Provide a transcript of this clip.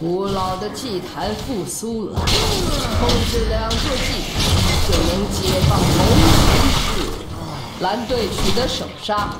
古老的祭坛复苏了，控制两座祭坛就能解放龙骑士，蓝队取得首杀。